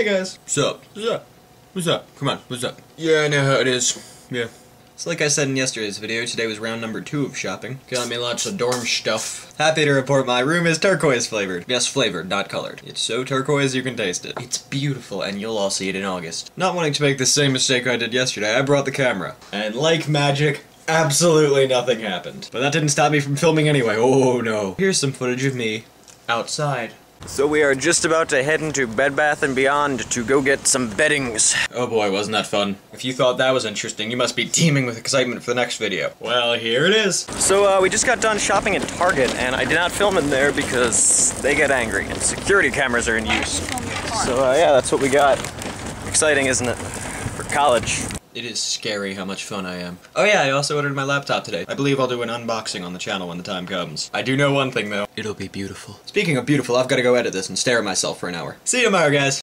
Hey guys. What's up? What's up? What's up? Come on, what's up? Yeah, I know how it is. Yeah. So like I said in yesterday's video, today was round number two of shopping. Got me lots of dorm stuff. Happy to report my room is turquoise flavored. Yes, flavored, not colored. It's so turquoise you can taste it. It's beautiful, and you'll all see it in August. Not wanting to make the same mistake I did yesterday, I brought the camera. And like magic, absolutely nothing happened. But that didn't stop me from filming anyway, oh no. Here's some footage of me outside. So we are just about to head into Bed Bath & Beyond to go get some beddings. Oh boy, wasn't that fun. If you thought that was interesting, you must be teeming with excitement for the next video. Well, here it is. So uh, we just got done shopping at Target, and I did not film in there because they get angry, and security cameras are in use. So uh, yeah, that's what we got. Exciting, isn't it? For college. It is scary how much fun I am. Oh yeah, I also ordered my laptop today. I believe I'll do an unboxing on the channel when the time comes. I do know one thing though. It'll be beautiful. Speaking of beautiful, I've got to go edit this and stare at myself for an hour. See you tomorrow, guys.